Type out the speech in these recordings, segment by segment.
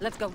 Let's go.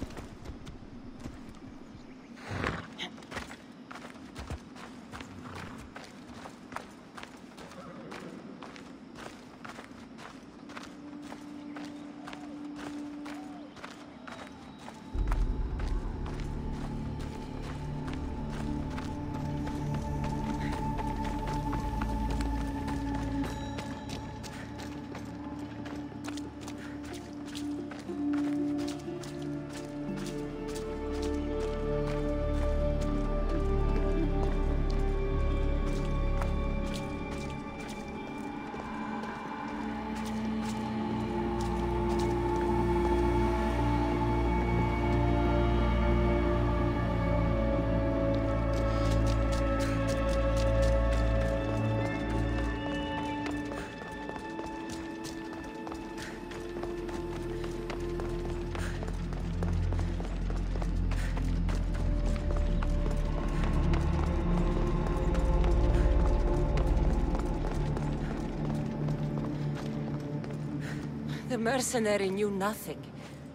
The mercenary knew nothing.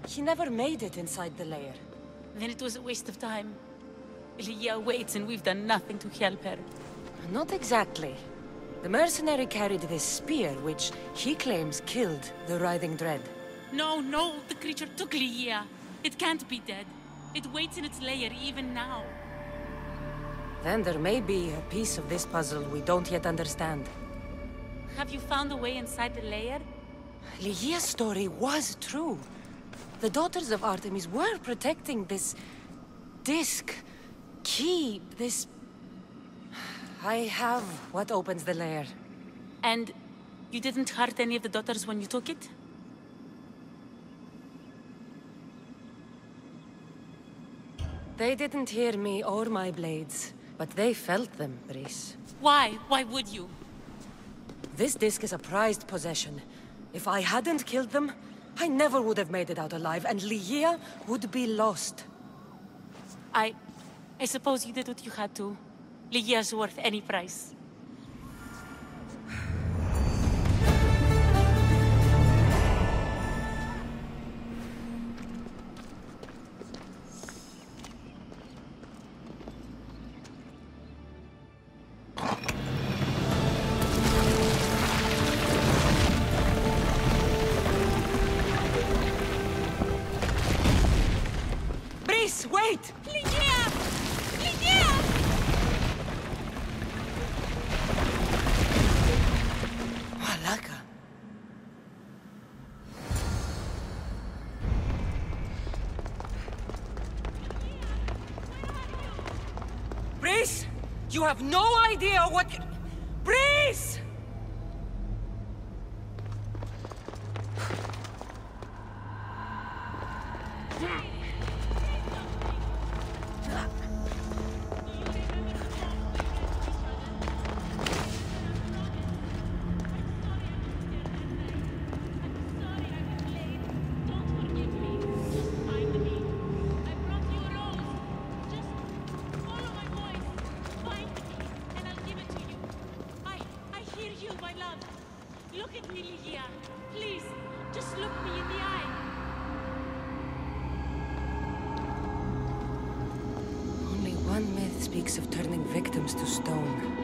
He never made it inside the lair. Then it was a waste of time. Lygia waits and we've done nothing to help her. Not exactly. The mercenary carried this spear, which he claims killed the Writhing Dread. No, no, the creature took Lygia. It can't be dead. It waits in its lair even now. Then there may be a piece of this puzzle we don't yet understand. Have you found a way inside the lair? Lygia's story was true. The Daughters of Artemis were protecting this... disc... key, this... I have what opens the lair. And you didn't hurt any of the daughters when you took it? They didn't hear me or my blades, but they felt them, Brice. Why? Why would you? This disc is a prized possession. If I hadn't killed them, I never would have made it out alive, and Lygia would be lost. I... I suppose you did what you had to. Lygia's worth any price. Wait! Lygia! Lygia! Malaka. Brice! You have no idea what... Brice! Speaks of turning victims to stone.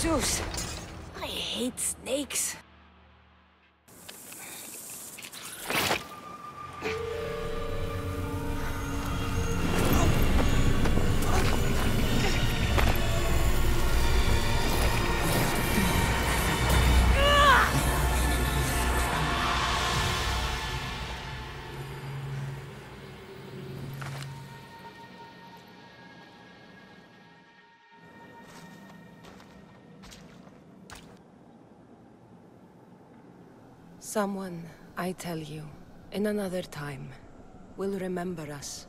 Zeus! I hate snakes. Someone, I tell you, in another time, will remember us.